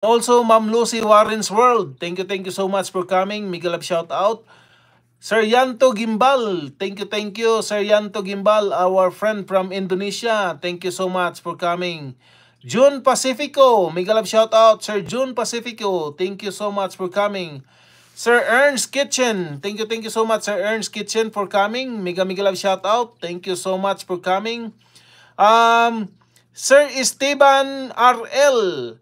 Also, Ma'am Lucy Warren's World. Thank you, thank you so much for coming. Miguel love shout out. Sir Yanto Gimbal. Thank you, thank you. Sir Yanto Gimbal, our friend from Indonesia. Thank you so much for coming. June Pacifico. Miguel love shout out. Sir June Pacifico. Thank you so much for coming. Sir Ernst Kitchen. Thank you, thank you so much, Sir Ernst Kitchen, for coming. Mega, mega love shout out. Thank you so much for coming. Um, Sir Esteban RL.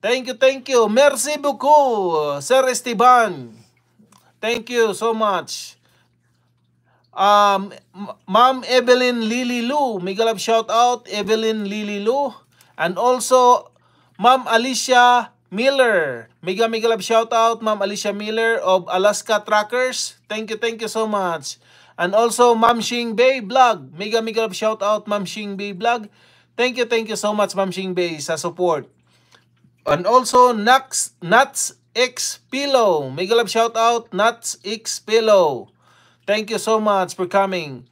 Thank you, thank you. Merci beaucoup, Sir Esteban. Thank you so much. Um, Ma'am Evelyn Lily Lu, mega love shout out, Evelyn Lily Lu. And also, Ma'am Alicia Miller, mega mega love shout out, Ma'am Alicia Miller of Alaska Trackers. Thank you, thank you so much. And also, Ma'am Shing Bay Vlog, mega mega love shout out, Ma'am Shing Bay Vlog. Thank you, thank you so much, Ma'am Shing Bay, sa support. And also, Nuts, Nuts X Pillow. Mega love shout out, Nuts X Pillow. Thank you so much for coming.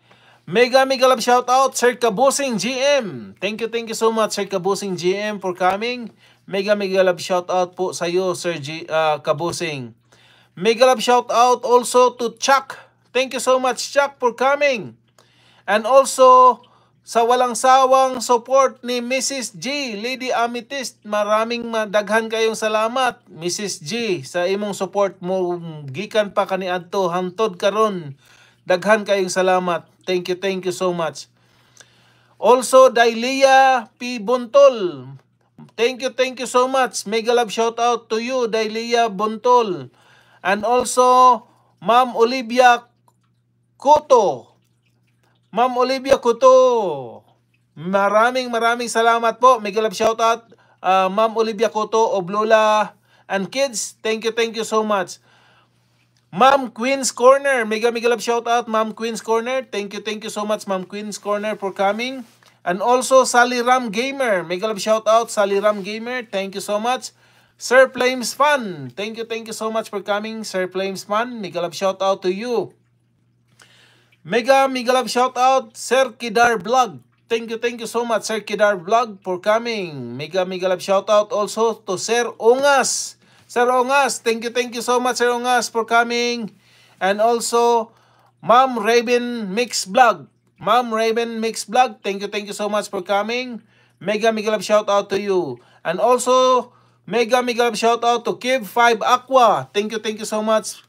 Mega mega love shout out, Sir Kabusing GM. Thank you, thank you so much, Sir Kabusing GM for coming. Mega mega love shout out po sa iyo, Sir G, uh, Kabusing. Mega love shout out also to Chuck. Thank you so much, Chuck, for coming. And also, sa walang sawang support ni Mrs. G, Lady Amethyst. Maraming madaghan kayong salamat, Mrs. G, sa imong support mo gikan pa kani adto hantod karon. Daghan kayong salamat. Thank you, thank you so much. Also, Dailia P. Buntol. Thank you, thank you so much. Mega love shout out to you, Dailia Buntol. And also, Ma'am Olivia Kuto. Ma'am Olivia Kuto. Maraming maraming salamat po. Mega love shout out uh, Ma'am Olivia Kuto of Lola and Kids. Thank you, thank you so much. Ma'am Queen's Corner. Mega mega love shout out Ma'am Queen's Corner. Thank you, thank you so much Ma'am Queen's Corner for coming. And also Sally Ram Gamer. Mega love shout out Sally Ram Gamer. Thank you so much. Sir Flames Fun. Thank you, thank you so much for coming, Sir Flames Fun. Mega love shout out to you. Mega mega love shout out Sir Kidar Vlog. Thank you, thank you so much Sir Kidar Vlog for coming. Mega mega love shout out also to Sir Ongas. Sir Ongas, thank you, thank you so much Sir Ongas for coming. And also Ma'am Raven Mix Vlog. Ma'am Raven Mix Vlog, thank you, thank you so much for coming. Mega mega love shout out to you. And also mega mega love shout out to Kib 5 Aqua. Thank you, thank you so much.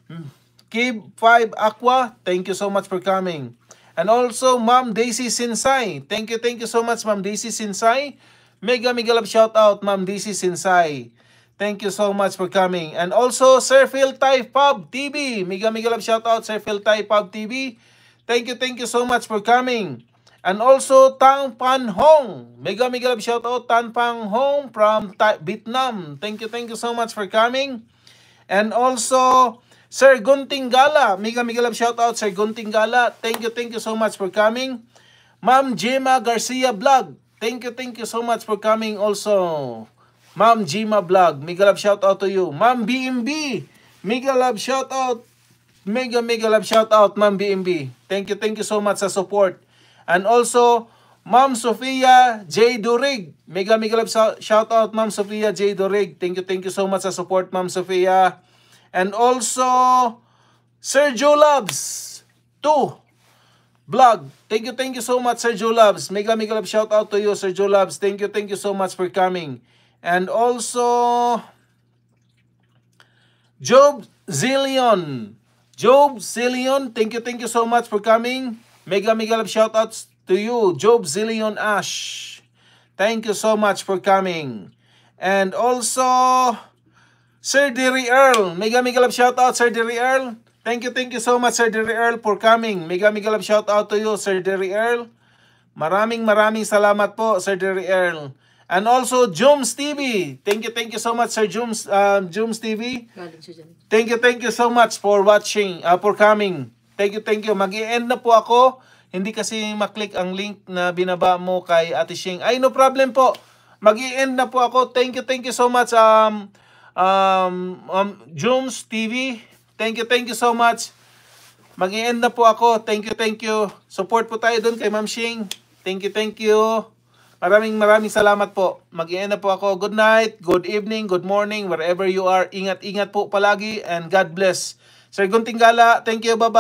Kib 5 Aqua, thank you so much for coming. And also, Ma'am Daisy Sinsay. Thank you, thank you so much, Ma'am Daisy Sinsay. Mega, mega love shout out, Ma'am Daisy Sinsay. Thank you so much for coming. And also, Sir Phil Tai Pub TV. Mega, mega love shout out, Sir Phil Tai Pub TV. Thank you, thank you so much for coming. And also, Tang Pan Hong. Mega, mega love shout out, Tan Pan Hong from Vietnam. Thank you, thank you so much for coming. And also, Sir Gunting Gala, mega mega shout out Sir Gunting Gala. Thank you, thank you so much for coming. Ma'am Gemma Garcia Vlog. Thank you, thank you so much for coming also. Ma'am Gemma Vlog, mega love shout out to you. Ma'am BMB, mega love shout out. Mega mega love shout out Ma'am BMB. Thank you, thank you so much sa support. And also Ma'am Sofia J. Durig. Mega mega love shout out Ma'am Sofia J. Durig. Thank you, thank you so much sa support Ma'am Sofia. And also, Sergio Loves 2 vlog. Thank you, thank you so much, Sergio Loves. Mega, mega love shout out to you, Sergio Loves. Thank you, thank you so much for coming. And also, Job Zillion. Job Zillion, thank you, thank you so much for coming. Mega, mega love shout outs to you, Job Zillion Ash. Thank you so much for coming. And also, Sir Derry Earl. Mega mega love shout out Sir Derry Earl. Thank you, thank you so much Sir Derry Earl for coming. Mega mega love shout out to you Sir Derry Earl. Maraming maraming salamat po Sir Derry Earl. And also Jooms TV. Thank you, thank you so much Sir Jooms um, Jooms TV. Thank you, thank you so much for watching, uh, for coming. Thank you, thank you. Mag-i-end na po ako. Hindi kasi maklik ang link na binaba mo kay Ate Shing. Ay, no problem po. Mag-i-end na po ako. Thank you, thank you so much. Um, um, um, Jooms TV. Thank you, thank you so much. mag end na po ako. Thank you, thank you. Support po tayo doon kay Ma'am Shing. Thank you, thank you. Maraming maraming salamat po. mag na po ako. Good night, good evening, good morning, wherever you are. Ingat-ingat po palagi and God bless. Sir Gunting Gala, thank you, bye-bye.